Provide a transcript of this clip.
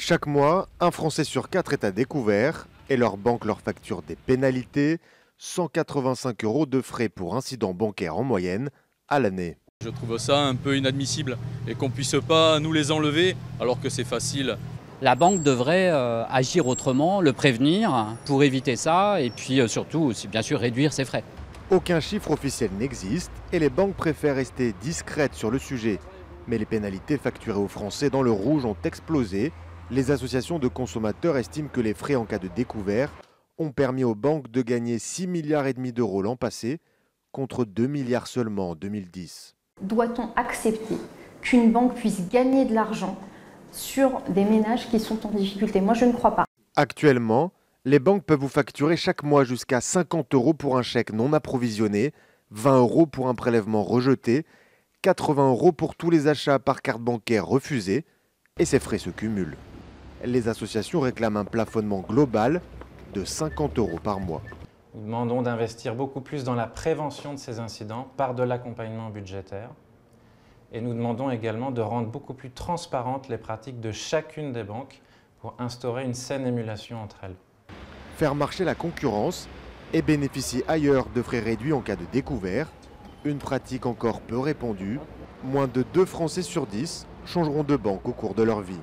Chaque mois, un Français sur quatre est à découvert et leur banque leur facture des pénalités, 185 euros de frais pour incident bancaire en moyenne à l'année. Je trouve ça un peu inadmissible et qu'on puisse pas nous les enlever alors que c'est facile. La banque devrait euh, agir autrement, le prévenir pour éviter ça et puis euh, surtout aussi bien sûr réduire ses frais. Aucun chiffre officiel n'existe et les banques préfèrent rester discrètes sur le sujet. Mais les pénalités facturées aux Français dans le rouge ont explosé. Les associations de consommateurs estiment que les frais en cas de découvert ont permis aux banques de gagner 6 milliards et demi d'euros l'an passé contre 2 milliards seulement en 2010. Doit-on accepter qu'une banque puisse gagner de l'argent sur des ménages qui sont en difficulté? Moi, je ne crois pas. Actuellement, les banques peuvent vous facturer chaque mois jusqu'à 50 euros pour un chèque non approvisionné, 20 euros pour un prélèvement rejeté, 80 euros pour tous les achats par carte bancaire refusés, et ces frais se cumulent. Les associations réclament un plafonnement global de 50 euros par mois. Nous demandons d'investir beaucoup plus dans la prévention de ces incidents par de l'accompagnement budgétaire. Et nous demandons également de rendre beaucoup plus transparentes les pratiques de chacune des banques pour instaurer une saine émulation entre elles. Faire marcher la concurrence et bénéficier ailleurs de frais réduits en cas de découvert, une pratique encore peu répandue, moins de 2 Français sur 10 changeront de banque au cours de leur vie.